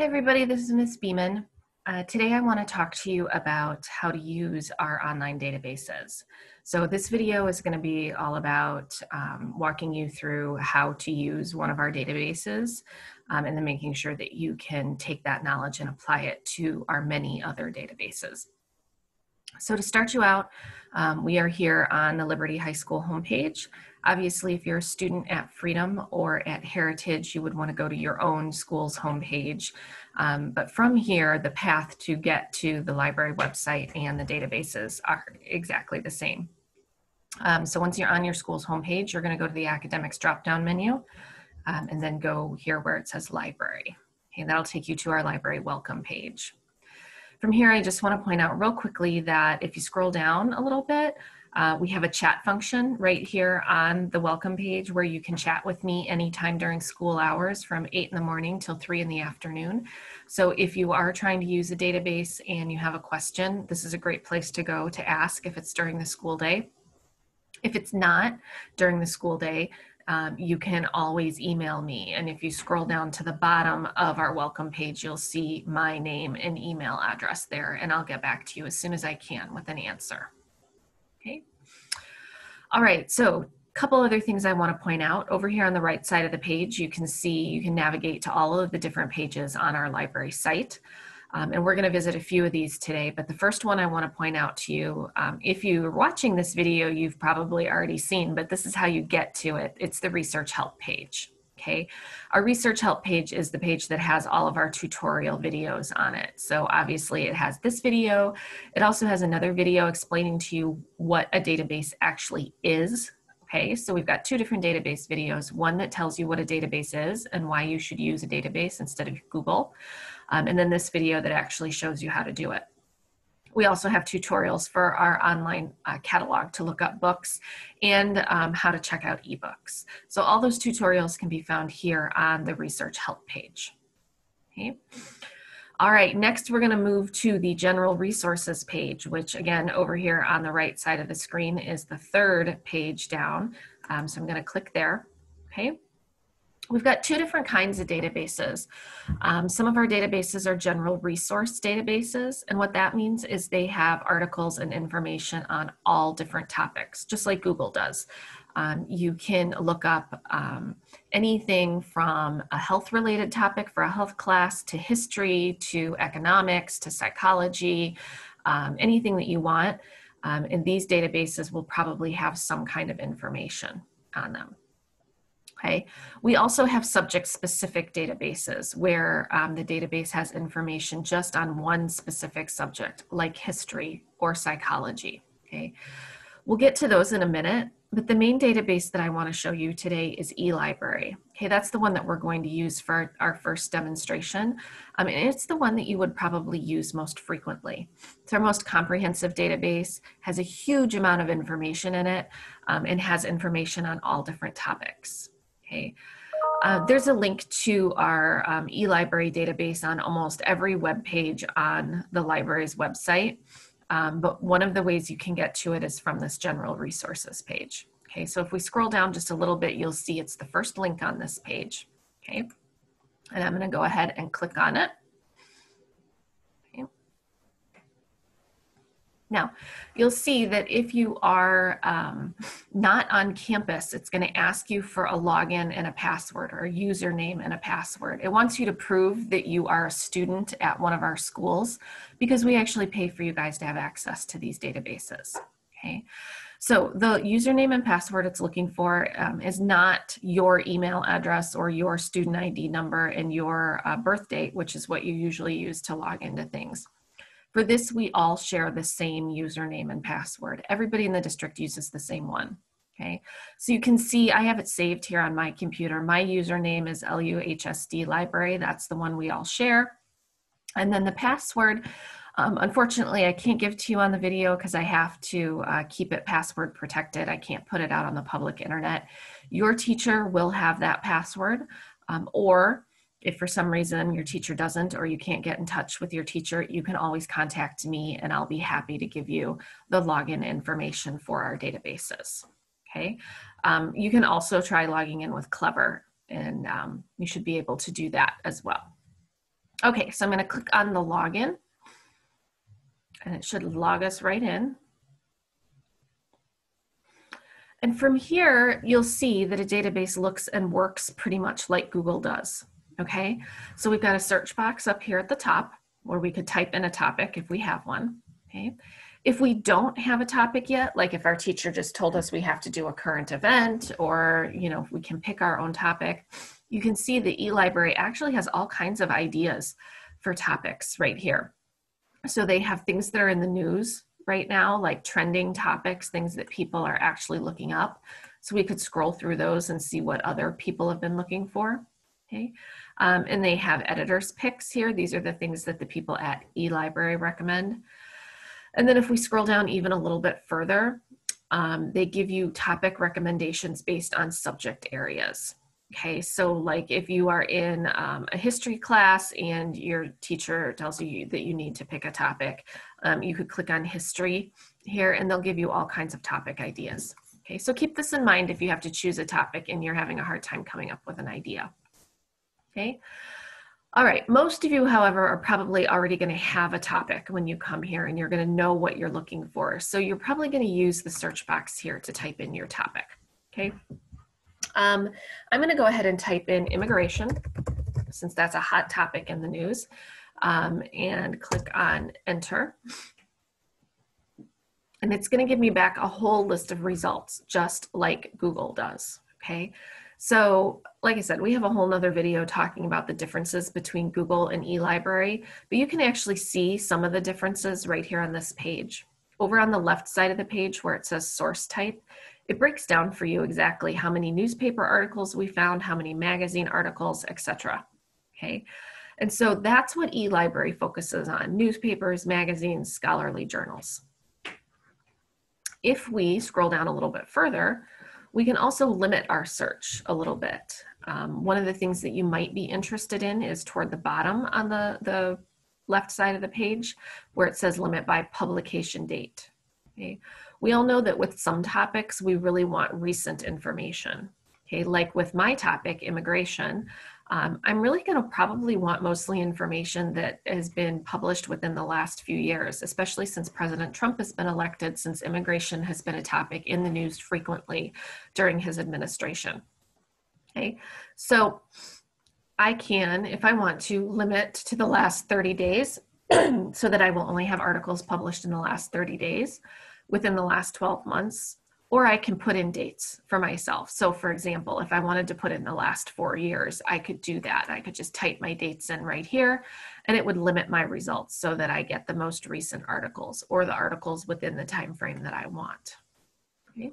Hey everybody, this is Miss Beeman. Uh, today I want to talk to you about how to use our online databases. So this video is going to be all about um, walking you through how to use one of our databases um, and then making sure that you can take that knowledge and apply it to our many other databases. So to start you out, um, we are here on the Liberty High School homepage. Obviously, if you're a student at Freedom or at Heritage, you would want to go to your own school's homepage. Um, but from here, the path to get to the library website and the databases are exactly the same. Um, so once you're on your school's homepage, you're going to go to the academics drop-down menu um, and then go here where it says library. Okay, that'll take you to our library welcome page. From here, I just want to point out real quickly that if you scroll down a little bit, uh, we have a chat function right here on the welcome page where you can chat with me anytime during school hours from 8 in the morning till 3 in the afternoon. So if you are trying to use a database and you have a question, this is a great place to go to ask if it's during the school day. If it's not during the school day, um, you can always email me. And if you scroll down to the bottom of our welcome page, you'll see my name and email address there, and I'll get back to you as soon as I can with an answer. Okay. All right, so a couple other things I want to point out. Over here on the right side of the page, you can see, you can navigate to all of the different pages on our library site. Um, and we're going to visit a few of these today, but the first one I want to point out to you, um, if you're watching this video, you've probably already seen, but this is how you get to it. It's the research help page. Okay, our research help page is the page that has all of our tutorial videos on it. So obviously it has this video. It also has another video explaining to you what a database actually is. Okay, so we've got two different database videos, one that tells you what a database is and why you should use a database instead of Google. Um, and then this video that actually shows you how to do it. We also have tutorials for our online uh, catalog to look up books and um, how to check out ebooks. So all those tutorials can be found here on the research help page. Okay. All right, next we're gonna move to the general resources page, which again, over here on the right side of the screen is the third page down. Um, so I'm gonna click there, okay? We've got two different kinds of databases. Um, some of our databases are general resource databases, and what that means is they have articles and information on all different topics, just like Google does. Um, you can look up um, anything from a health related topic for a health class to history to economics to psychology, um, anything that you want. Um, and these databases will probably have some kind of information on them. Okay. We also have subject specific databases where um, the database has information just on one specific subject like history or psychology. Okay. We'll get to those in a minute, but the main database that I want to show you today is eLibrary. Okay, that's the one that we're going to use for our first demonstration. Um, and it's the one that you would probably use most frequently. It's our most comprehensive database, has a huge amount of information in it, um, and has information on all different topics. Okay. Uh, there's a link to our um, eLibrary database on almost every web page on the library's website. Um, but one of the ways you can get to it is from this general resources page. Okay, so if we scroll down just a little bit, you'll see it's the first link on this page. Okay, and I'm going to go ahead and click on it. Now, you'll see that if you are um, not on campus, it's going to ask you for a login and a password or a username and a password. It wants you to prove that you are a student at one of our schools because we actually pay for you guys to have access to these databases. Okay. So the username and password it's looking for um, is not your email address or your student ID number and your uh, birth date, which is what you usually use to log into things. For this, we all share the same username and password. Everybody in the district uses the same one. Okay, so you can see I have it saved here on my computer. My username is LUHSD library. That's the one we all share. And then the password, um, unfortunately, I can't give to you on the video because I have to uh, keep it password protected. I can't put it out on the public internet. Your teacher will have that password um, or if for some reason your teacher doesn't or you can't get in touch with your teacher, you can always contact me and I'll be happy to give you the login information for our databases. Okay. Um, you can also try logging in with Clever and um, you should be able to do that as well. Okay, so I'm gonna click on the login and it should log us right in. And from here, you'll see that a database looks and works pretty much like Google does, okay? So we've got a search box up here at the top where we could type in a topic if we have one, okay? If we don't have a topic yet, like if our teacher just told us we have to do a current event or, you know, we can pick our own topic, you can see the eLibrary actually has all kinds of ideas for topics right here. So they have things that are in the news right now, like trending topics, things that people are actually looking up. So we could scroll through those and see what other people have been looking for. Okay. Um, and they have editors picks here. These are the things that the people at eLibrary recommend. And then if we scroll down even a little bit further, um, they give you topic recommendations based on subject areas. Okay, so like if you are in um, a history class and your teacher tells you that you need to pick a topic, um, you could click on history here and they'll give you all kinds of topic ideas. Okay, so keep this in mind if you have to choose a topic and you're having a hard time coming up with an idea. Okay, all right, most of you, however, are probably already going to have a topic when you come here and you're going to know what you're looking for. So you're probably going to use the search box here to type in your topic. Okay. Um, I'm going to go ahead and type in immigration, since that's a hot topic in the news, um, and click on enter. And it's going to give me back a whole list of results, just like Google does. Okay. So, like I said, we have a whole nother video talking about the differences between Google and eLibrary, but you can actually see some of the differences right here on this page. Over on the left side of the page where it says source type, it breaks down for you exactly how many newspaper articles we found, how many magazine articles, etc. Okay, and so that's what eLibrary focuses on, newspapers, magazines, scholarly journals. If we scroll down a little bit further, we can also limit our search a little bit. Um, one of the things that you might be interested in is toward the bottom on the, the left side of the page where it says limit by publication date. Okay. We all know that with some topics, we really want recent information. Okay, like with my topic, immigration, um, I'm really going to probably want mostly information that has been published within the last few years, especially since President Trump has been elected, since immigration has been a topic in the news frequently during his administration. Okay, so I can, if I want to, limit to the last 30 days so that I will only have articles published in the last 30 days within the last 12 months, or I can put in dates for myself. So, for example, if I wanted to put in the last four years, I could do that. I could just type my dates in right here, and it would limit my results so that I get the most recent articles or the articles within the time frame that I want. Okay.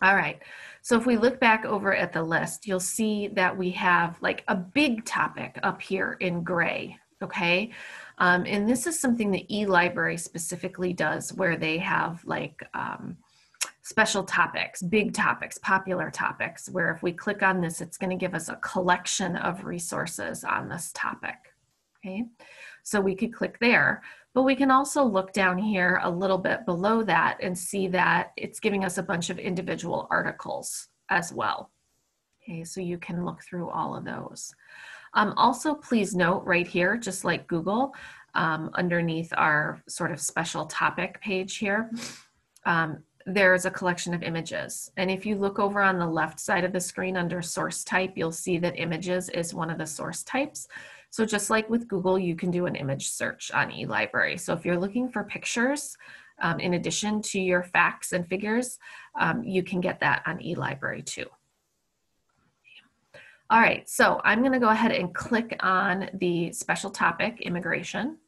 All right, so if we look back over at the list, you'll see that we have like a big topic up here in gray, okay? Um, and this is something that eLibrary specifically does where they have like um, special topics, big topics, popular topics, where if we click on this, it's gonna give us a collection of resources on this topic, okay? So we could click there, but we can also look down here a little bit below that and see that it's giving us a bunch of individual articles as well. Okay, so you can look through all of those. Um, also, please note right here, just like Google, um, underneath our sort of special topic page here, um, there's a collection of images. And if you look over on the left side of the screen under source type, you'll see that images is one of the source types. So just like with Google, you can do an image search on eLibrary. So if you're looking for pictures, um, in addition to your facts and figures, um, you can get that on eLibrary too. All right, so I'm gonna go ahead and click on the special topic, immigration.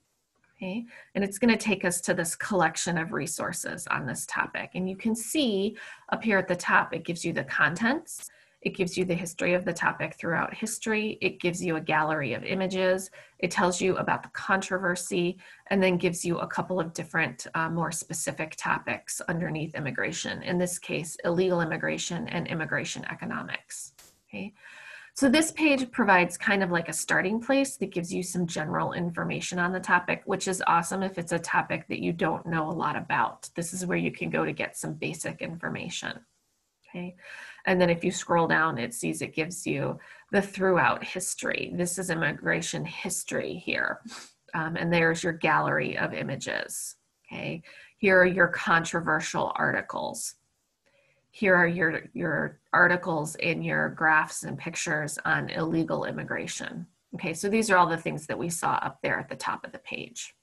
Okay, and it's gonna take us to this collection of resources on this topic. And you can see up here at the top, it gives you the contents, it gives you the history of the topic throughout history, it gives you a gallery of images, it tells you about the controversy, and then gives you a couple of different uh, more specific topics underneath immigration. In this case, illegal immigration and immigration economics. Okay. So this page provides kind of like a starting place that gives you some general information on the topic, which is awesome if it's a topic that you don't know a lot about. This is where you can go to get some basic information. Okay. And then if you scroll down, it sees it gives you the throughout history. This is immigration history here. Um, and there's your gallery of images. Okay, here are your controversial articles. Here are your, your articles in your graphs and pictures on illegal immigration. Okay, so these are all the things that we saw up there at the top of the page.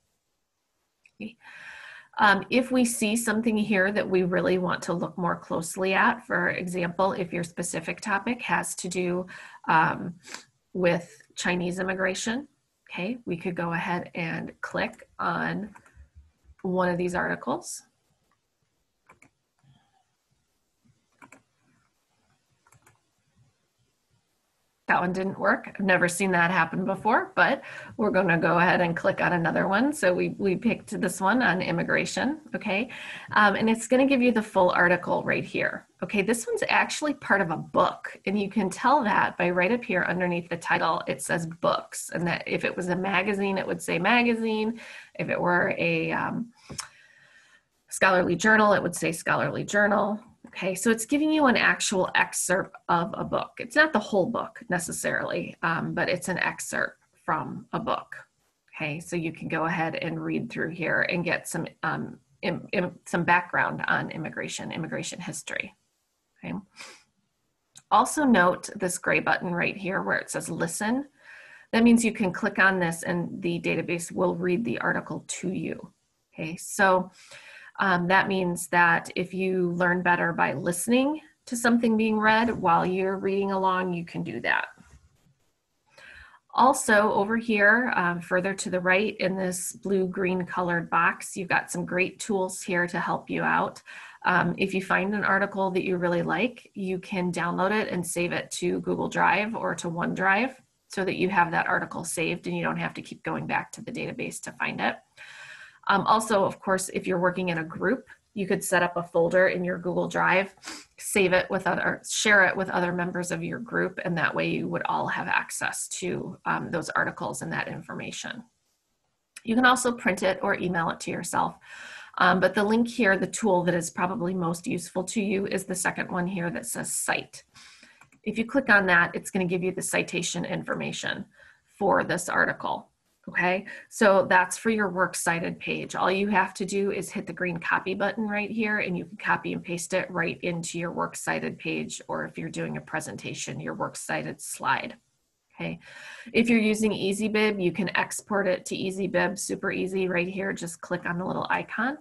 Okay. Um, if we see something here that we really want to look more closely at, for example, if your specific topic has to do um, with Chinese immigration, okay, we could go ahead and click on one of these articles. That one didn't work. I've never seen that happen before, but we're going to go ahead and click on another one. So we, we picked this one on immigration, okay? Um, and it's going to give you the full article right here. Okay, this one's actually part of a book, and you can tell that by right up here underneath the title, it says books. And that if it was a magazine, it would say magazine. If it were a um, scholarly journal, it would say scholarly journal. Okay, so it's giving you an actual excerpt of a book. It's not the whole book necessarily, um, but it's an excerpt from a book. Okay, so you can go ahead and read through here and get some um, in, in, some background on immigration, immigration history. Okay. Also note this gray button right here where it says listen. That means you can click on this and the database will read the article to you. Okay, so um, that means that if you learn better by listening to something being read while you're reading along, you can do that. Also over here, um, further to the right in this blue-green colored box, you've got some great tools here to help you out. Um, if you find an article that you really like, you can download it and save it to Google Drive or to OneDrive so that you have that article saved and you don't have to keep going back to the database to find it. Um, also, of course, if you're working in a group, you could set up a folder in your Google Drive, save it with other, share it with other members of your group, and that way you would all have access to um, those articles and that information. You can also print it or email it to yourself. Um, but the link here, the tool that is probably most useful to you is the second one here that says cite. If you click on that, it's going to give you the citation information for this article. Okay, so that's for your works cited page. All you have to do is hit the green copy button right here and you can copy and paste it right into your works cited page or if you're doing a presentation, your works cited slide. Okay, if you're using EasyBib, you can export it to EasyBib, super easy right here. Just click on the little icon.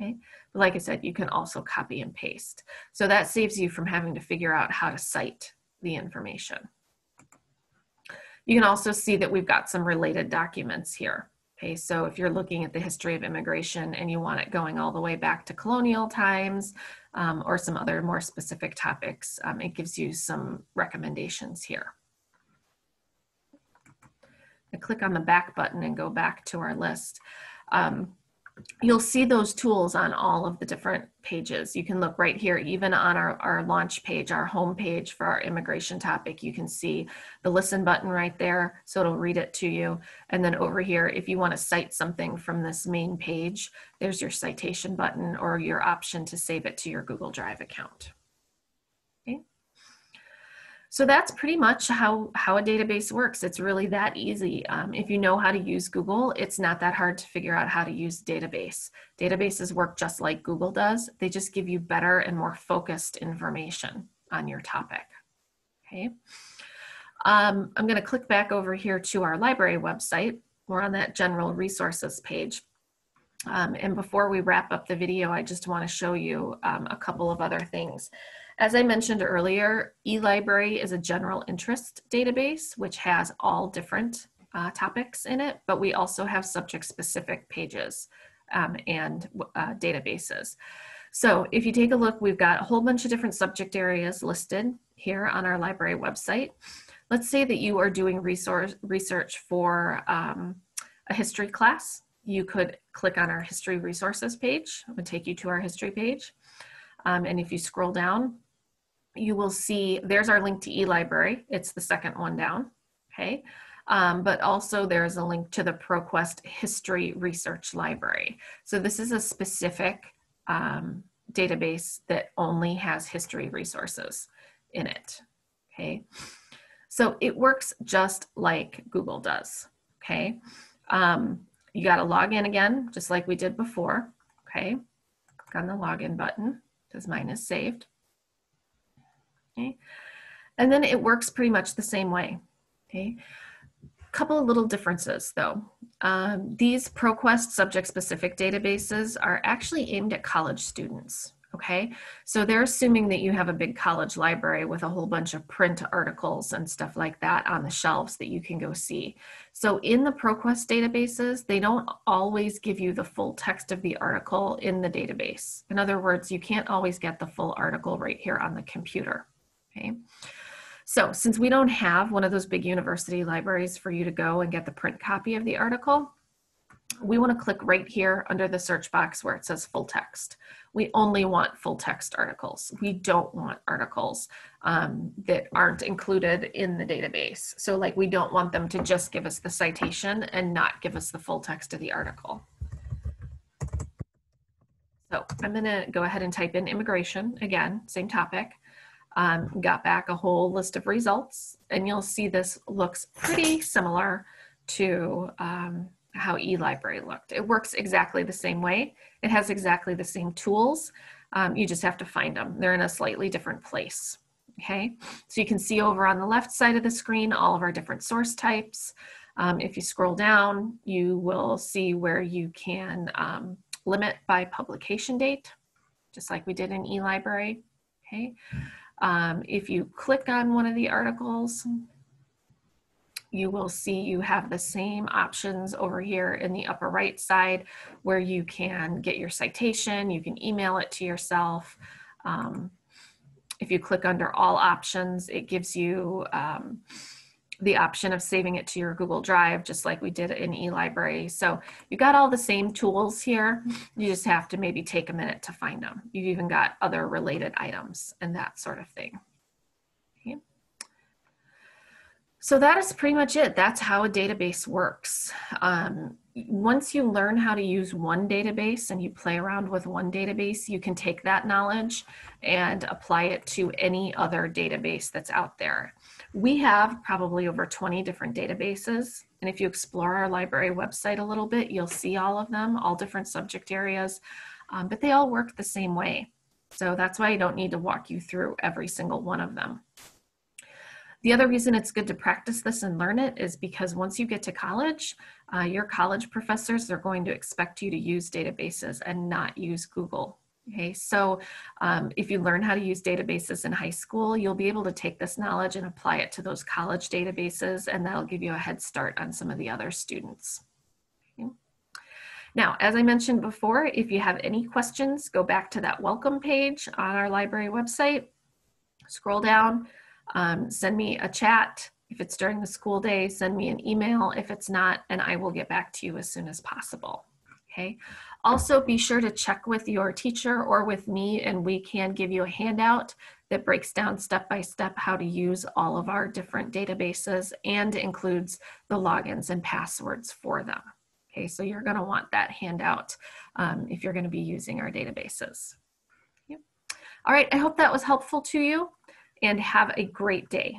Okay, but like I said, you can also copy and paste. So that saves you from having to figure out how to cite the information. You can also see that we've got some related documents here. Okay, so if you're looking at the history of immigration and you want it going all the way back to colonial times um, or some other more specific topics, um, it gives you some recommendations here. I click on the back button and go back to our list. Um, you'll see those tools on all of the different pages. You can look right here, even on our, our launch page, our home page for our immigration topic, you can see the listen button right there. So it'll read it to you. And then over here, if you wanna cite something from this main page, there's your citation button or your option to save it to your Google Drive account. So that's pretty much how, how a database works. It's really that easy. Um, if you know how to use Google, it's not that hard to figure out how to use database. Databases work just like Google does. They just give you better and more focused information on your topic. Okay. Um, I'm gonna click back over here to our library website. We're on that general resources page. Um, and before we wrap up the video, I just wanna show you um, a couple of other things. As I mentioned earlier, eLibrary is a general interest database, which has all different uh, topics in it, but we also have subject specific pages um, and uh, databases. So if you take a look, we've got a whole bunch of different subject areas listed here on our library website. Let's say that you are doing resource research for um, a history class. You could click on our history resources page. It would take you to our history page. Um, and if you scroll down, you will see there's our link to eLibrary. It's the second one down, okay? Um, but also there's a link to the ProQuest History Research Library. So this is a specific um, database that only has history resources. in it, okay? So it works just like Google does, okay? Um, you gotta log in again, just like we did before, okay? Click on the login button, because mine is saved. Okay, and then it works pretty much the same way, okay? Couple of little differences though. Um, these ProQuest subject-specific databases are actually aimed at college students, okay? So they're assuming that you have a big college library with a whole bunch of print articles and stuff like that on the shelves that you can go see. So in the ProQuest databases, they don't always give you the full text of the article in the database. In other words, you can't always get the full article right here on the computer, okay? So since we don't have one of those big university libraries for you to go and get the print copy of the article, we want to click right here under the search box where it says full text. We only want full text articles. We don't want articles um, that aren't included in the database. So like we don't want them to just give us the citation and not give us the full text of the article. So I'm gonna go ahead and type in immigration, again, same topic. Um, got back a whole list of results and you'll see this looks pretty similar to um, how eLibrary looked. It works exactly the same way. It has exactly the same tools. Um, you just have to find them. They're in a slightly different place. Okay, so you can see over on the left side of the screen all of our different source types. Um, if you scroll down, you will see where you can um, limit by publication date, just like we did in eLibrary. Okay, um, if you click on one of the articles, you will see you have the same options over here in the upper right side where you can get your citation, you can email it to yourself. Um, if you click under all options, it gives you um, the option of saving it to your Google Drive, just like we did in eLibrary. So you got all the same tools here. You just have to maybe take a minute to find them. You've even got other related items and that sort of thing. So that is pretty much it. That's how a database works. Um, once you learn how to use one database and you play around with one database, you can take that knowledge and apply it to any other database that's out there. We have probably over 20 different databases. And if you explore our library website a little bit, you'll see all of them, all different subject areas, um, but they all work the same way. So that's why I don't need to walk you through every single one of them. The other reason it's good to practice this and learn it is because once you get to college, uh, your college professors are going to expect you to use databases and not use Google. Okay, so um, if you learn how to use databases in high school, you'll be able to take this knowledge and apply it to those college databases, and that'll give you a head start on some of the other students. Okay. Now, as I mentioned before, if you have any questions, go back to that welcome page on our library website, scroll down, um, send me a chat. If it's during the school day, send me an email. If it's not, and I will get back to you as soon as possible. Okay. Also, be sure to check with your teacher or with me, and we can give you a handout that breaks down step by step how to use all of our different databases and includes the logins and passwords for them. Okay, so you're going to want that handout um, if you're going to be using our databases. Yep. All right, I hope that was helpful to you and have a great day.